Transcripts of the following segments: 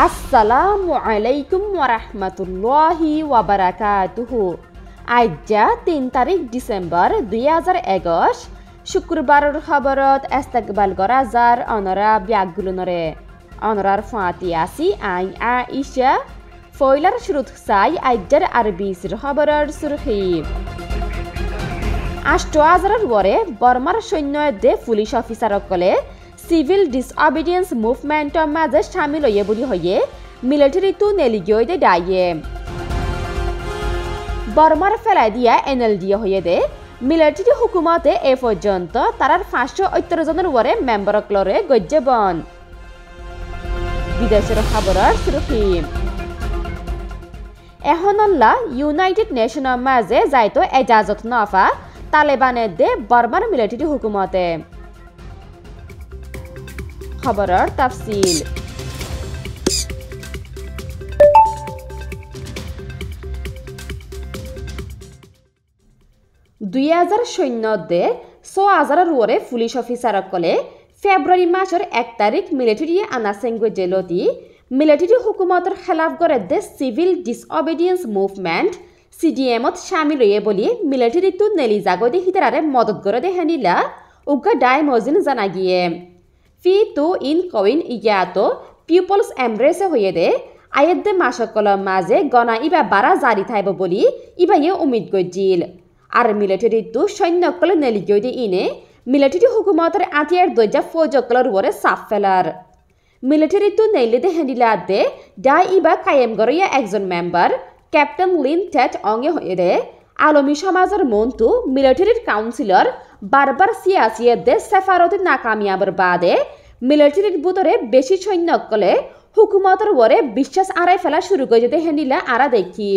আসসালামু আলাইকুম ওয়ারাহমাতুল্লাহি ওয়াবারাকাতুহু আজ্জা তিন তারিখ ডিসেম্বর দুই হাজার এগশ শুক্রবারের খবরত এস্তেকবাল করা যার অনরা ব্যাগগুলোনরে অনরার ফাঁতি আসি আই আ ইশা ফয়লার শুরুত চাই আজ্জার আরবিসির খবরের সুরখি। আষ্ট হাজারের ওরে বর্মার সৈন্য দে পুলিশ অফিসারসকলে ডিসঅবিডিয়েন্স মুভমেণ্টৰ মাজে চামিল হয়ে বুলি হয়ে মিলিটারিটো নেলিগিয়ে দে ডাইয়ে বর্মার ফেলাই দিয়া এন এল দিয়ে হয়ে দে মিলিটারি হুকুমতে এ পর্যন্ত তারার পাঁচশো ঐত্তর জনের ওরে মেম্বরকলরে গজ্জে বন। বিদেশের খবরের সুরক্ষী এহনল্লা ইউনাইটেড নেশনের মাঝে যাইতো এজাজত নফা তালেবানের দে বর্মার মিলিটারি হুকুমতে। খবরের তাফসিল। দুই হাজার সৈন্যদে ছ হাজারের ওরে পুলিশ অফিসারসকলে ফেব্রুৱাৰী মাসের এক তারিখ মিলিটারি আনাসেঙ্গো জেলতি মিলিটারি হুকুমতের খেলাফ করে দে সিভিল ডিসঅবিডিয়েন্স মুভমেন্ট, সিডিএমত সামিল হয়ে বলি মিলিটারিটো নেলি জাগদি হিতারে মদত করে দে হেনিলা উগা ডাই মজিন জানা গিয়ে। টু ইন কইন ইয়াতো পিপলস এমব্রেসে হয়ে দে আয়েদ্দে মাসকলৰ মাঝে গনা ইবা বারা জারি থাইব বলি ইবা ইয়ে উমিদ গজিল আর মিলিটারিটো সৈন্যকলে নেলিগৈ ইনে মিলিটারি হুকুমতের আতিয়ার দৈজা ফৌজকলর ওরে সাফ ফেলার মিলিটারিটো নেইলে হেন্ডিলা দে ডা ইবা কায়েম গরইয়া একজন মেম্বার ক্যাপ্টেন লিন টেট অঙে হয়ে দে আলমী সমাজের মন্তু মিলিটারির কাউন্সিলর বারবার সিয়াসিয়ে দে সেফারতে নাকামিয়াবর বাদে মিলিটারির ভিতরে বেশি সৈন্যকলে হুকুমতের ওরে বিশ্বাস আড়াই ফেলা শুরু করে যেতে হেন্ডিলা আরা দেখি।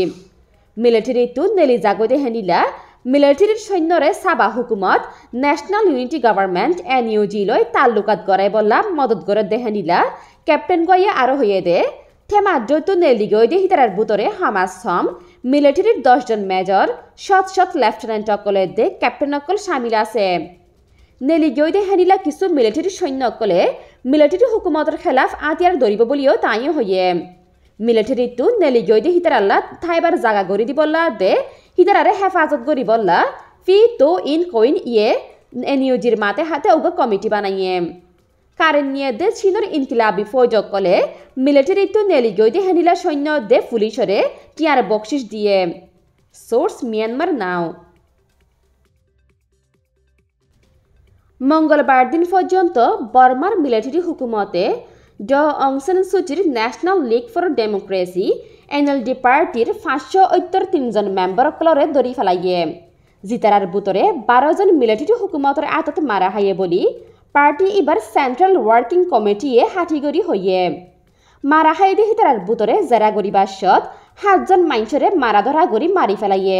মিলিটারিটো নেলি জাগতে হেন্ডিলা মিলিটারির সৈন্যরে সাবা হুকুমত national unity government N UG লই তাল্লুকাত গড়াই বললা মদত করে দেহানিলা ক্যাপ্টেন গইয়া আরও হইয়ে দে থেমা যৌতু নেলি গই দে হিতারার বুতরে হামাস সম। মিলিটারির দশজন মেজর শত শত লেফটেন্যান্ট অকলে দে ক্যাপ্টেন অকল সামিল আছে। নেলি গই দে হেনিলা কিছু মিলিটারি সৈন্য অকলে, মিলিটারি হুকুমতের খেলাফ আতিয়ার দরিব বলিও তাইও হইয়ে। মিলিটারিটো নেলি গই দে হিতার আল্লাহ থাইবার জাগা গড়ি দিবল্লা দে, হিতারারে হেফাজত করি বললা, ফি তো ইন কইন ইয়ে এনইউজির মাতে হাতে ওগো কমিটি বানাইয়ে। মিলিটারি তো নেলি গই দে হেনিলা সৈন্য দে পুলিশরে টিয়ার বকশিস দিয়ে। সোর্স মিয়ানমার নাও মঙ্গলবার দিন পর্যন্ত বর্মার মিলিটারি হুকুমতে Daw Aung San সুচির National League for Democracy NLD পার্টির পাঁচশো ঐত্তর তিনজন মেম্বরসকলরে ধরি ফেলাইয়ে জিতারার বুতরে বারোজন মিলিটারি হুকুমতের আতত মারা হাইয়ে বলি পার্টি সেন্ট্রাল ওয়ার্কিং কমিটিয়ে হাঁটিগড়ি হইয়ে মারা হাই দি হিতারার বুতরে জেরা গড়ি বাসত সাতজন মাইনসরে মারা ধরা গড়ি মারি ফেলাইয়ে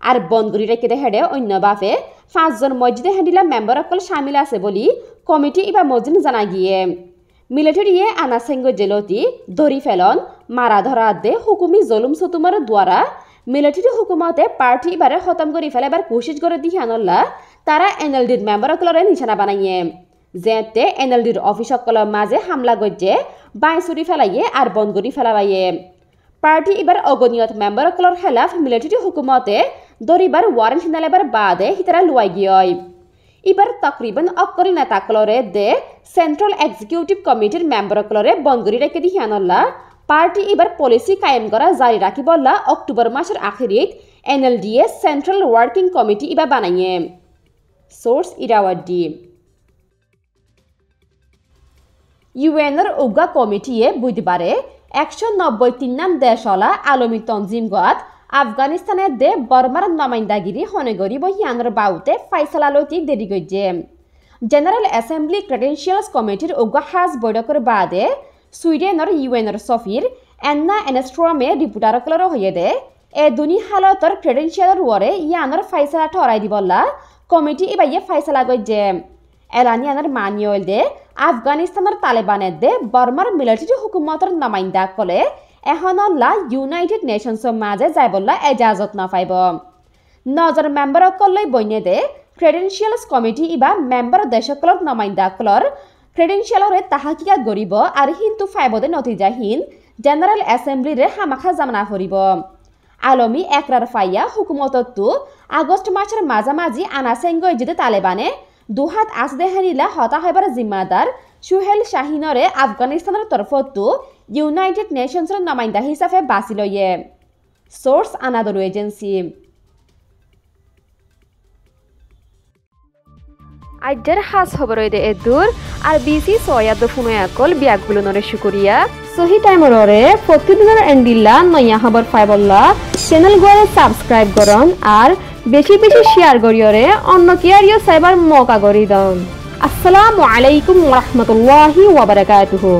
আর বনগুড়ি রেখে দে হেডে অন্য বাফে পাঁচজন মসজিদে হেন্ডিলা মেম্বরসকল সামিল আছে বলি কমিটি এবার মসজিদ জানা গিয়ে মিলিটারিয়ে আনাসেঙ্গ জেলতি ধরি ফেলন মারা ধরা দে হুকুমি জলুম সতুমার দ্বারা মিলিটারি হুকুমতে পার্টি এবারে খতম করে ফেলে এবার কোশিশ করে দিয়ে আনল্লা তারা এনএলডির মেম্বরসকলরে নিশানা বানাইয়ে। যেতে এনএলডির অফিসকলৰ মাঝে হামলা গজ্জে, বাই চুরি ফেলাইয়ে আর বন্ধ করে ফেলাবাইয়ে। পার্টি এবার অগণিয়ত মেম্বরসকলৰ খেলাফ মিলিটারি হুকুমতে দরিবার ওয়ারেন্ট হিনালেবার বাদে হিতারা লুয়াই গিয়ে এবার তকরিবান অকরি নেতাকলরে দে সেন্ট্রাল এক্সিকিউটিভ কমিটির মেম্বরকলরে বনগরি রেখে দি আনল্লা পার্টি এবার পলিসি কায়েম করা জারি রাখি বললা অক্টোবর মাসের আখেরিত এনএলডিএ সেন্ট্রাল ওয়ার্কিং কমিটি এবার বানাইয়ে। সোর্স ইরাওয়াডি ইউএনের উগা কমিটিয়ে বুধবারে একশো নব্বই তিন নাম দেশলা আলমী তঞ্জিম গাত আফগানিস্তানের দে বর্মার নমাইন্দাগিরি হনেগরি বহিয়ানোর বাউতে ফাইসলা লইতে দেরি গইছে জেনারেল অ্যাসেম্বলি ক্রেডেন্সিয়ালস কমিটির উগা হাজ বৈঠকের বাদে সুইডেনের ইউএনের সফির এন্না এনস্ট্রমে রিপোর্টারকলর হয়ে দে এ দুনি হালতর ক্রেডেন্সিয়ালের ওরে ইয়ানোর ফাইসলা ঠরাই দিবল্লা কমিটি এবাইয়ে ফাইসলা গইছে এলানিয়ানের মানিয়ল দে আফগানিস্তানের তালেবানের দে বর্মার মিলিটারি হুকুমতর নমাইন্দা কলে এখনল্লা ইউনাইটেড নেশনসৰ মাজে যাইবল্লা এজাজত নাপাইব। নজৰ মেম্বাৰসকললৈ বৈনে দে ক্ৰেডেন্সিয়েলছ কমিটি ইবা মেম্বাৰ দেশসকলৰ নমাইন্দাসকলৰ ক্রেডেন্সিয়ালরে তাহাকিকা গরিব আর হিন্তু ফাইবদে নতিজাহীন জেনারেল এসেম্বলিরে হামাখা জামনা করিব আলমী একরার ফাইয়া হুকুমতত্তু আগস্ট মাসের মাঝামাঝি আনাসেঙ্গ জিতে তালেবানে দুহাত আসদেহানিলা হতা হবার জিম্মাদার সুহেল শাহিনরে আফগানিস্তানের তরফতো ইউনাইটেড নেশনসের নমাইন্দা হিসাবে বাছি লয়ে। সোর্স আনাদরু এজেন্সি আজ্জার হাস খবর এদুর আর বিসি সয়াদ ফুনয়াকল বিয়াকগুলো নরে শুকরিয়া সহি টাইমরে প্রতিদিনের এন্ডিল্লা নয়া খবর ফাইবল্লা চ্যানেল গুয়ারে সাবস্ক্রাইব করন আর বেশি বেশি শেয়ার করিয়রে অন্য কিয়ারিও সাইবার মকা করি দন। আসসালামু আলাইকুম রহমতুল্লাহি রাহমাতুল্লাহি ওয়া বারাকাতুহু